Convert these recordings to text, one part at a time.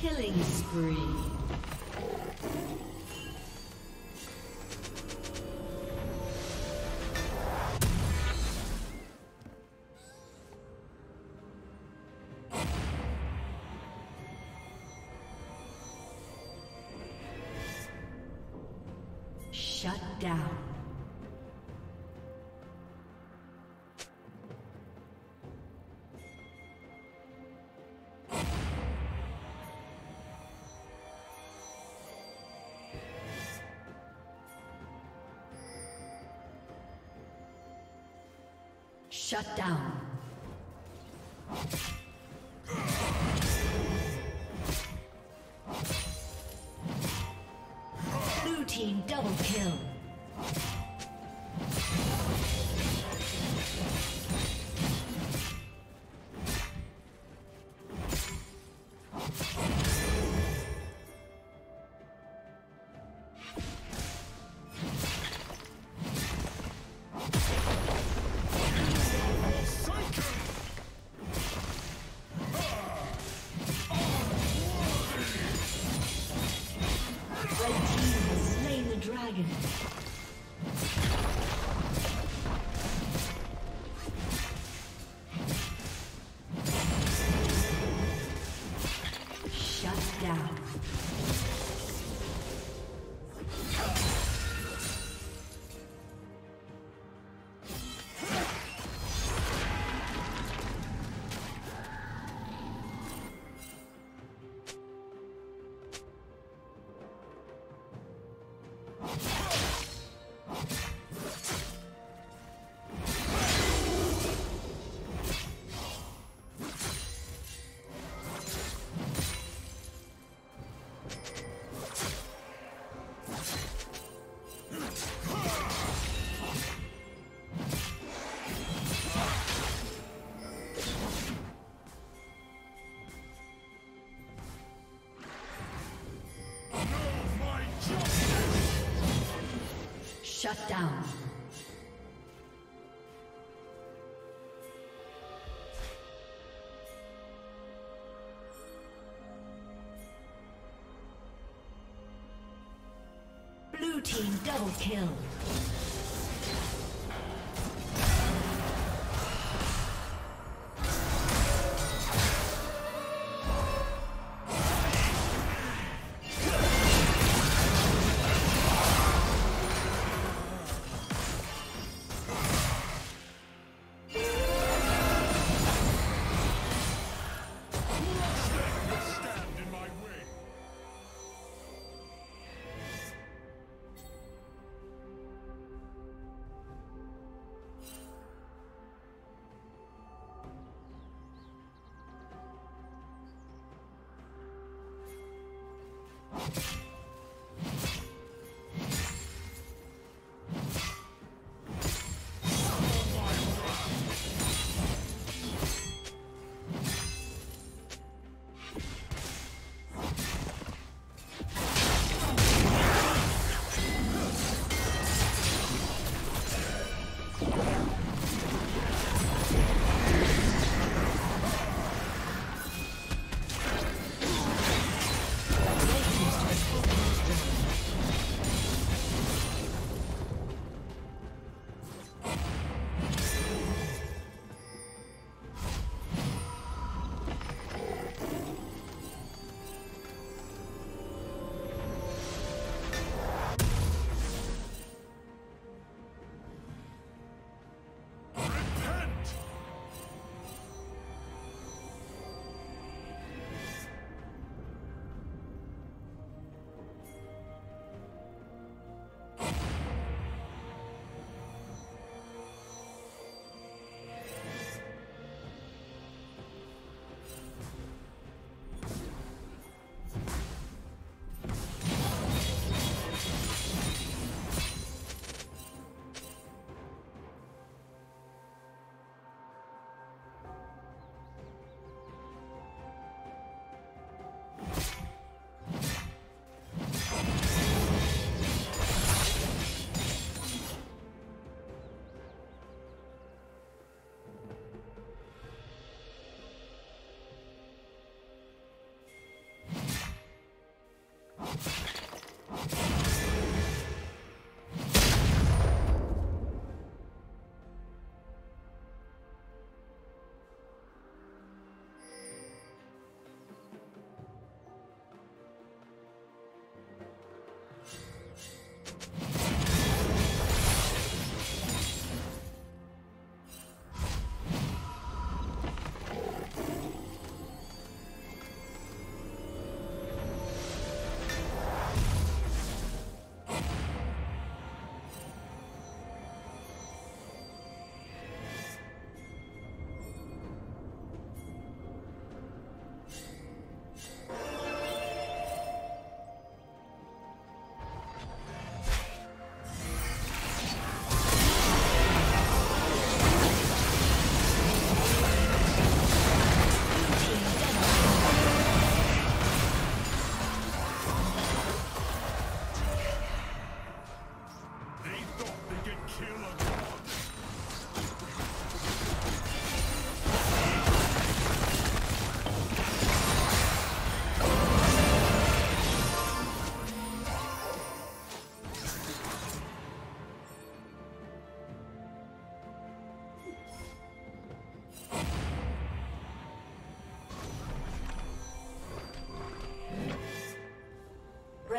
Killing spree. Shut down. Double kill.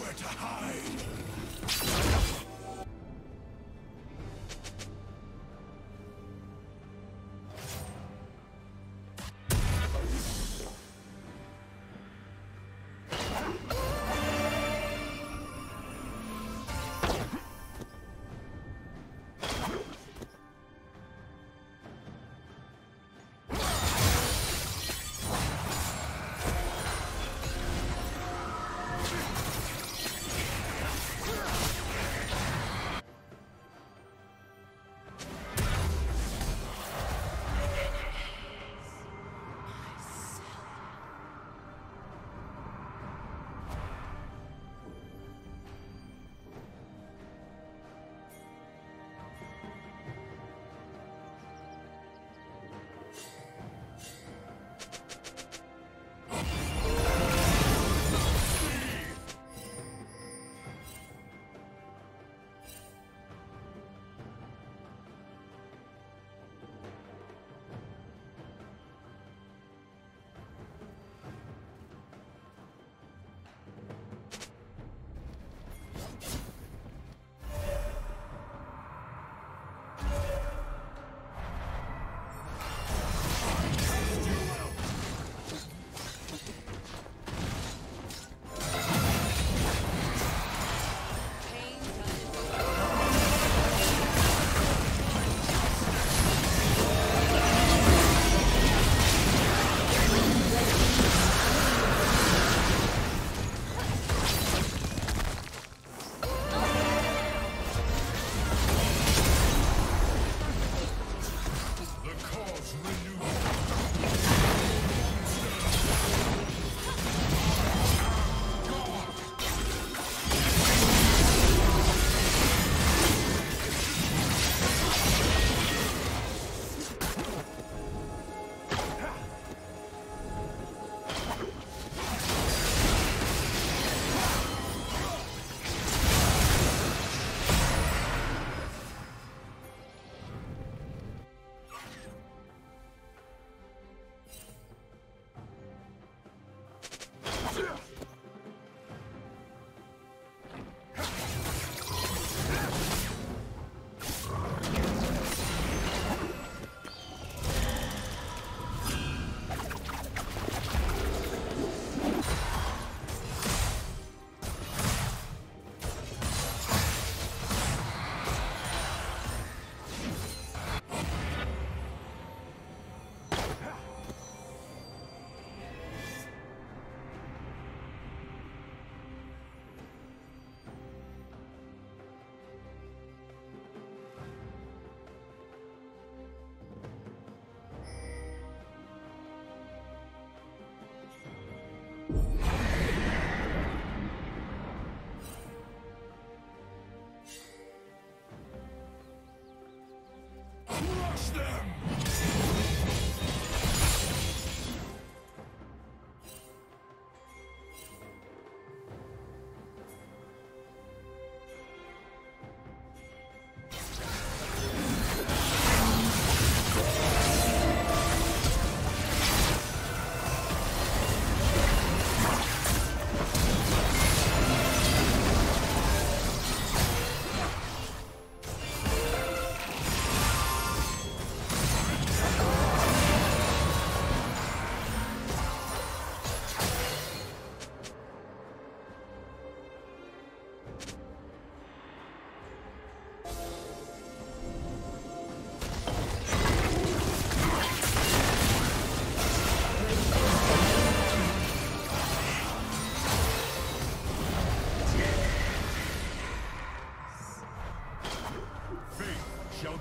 nowhere to hide.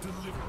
deliver.